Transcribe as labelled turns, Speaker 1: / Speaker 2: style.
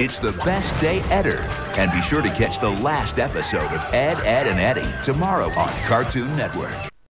Speaker 1: It's the best day ever. And be sure to catch the last episode of Ed, Edd, and Eddy tomorrow on Cartoon Network.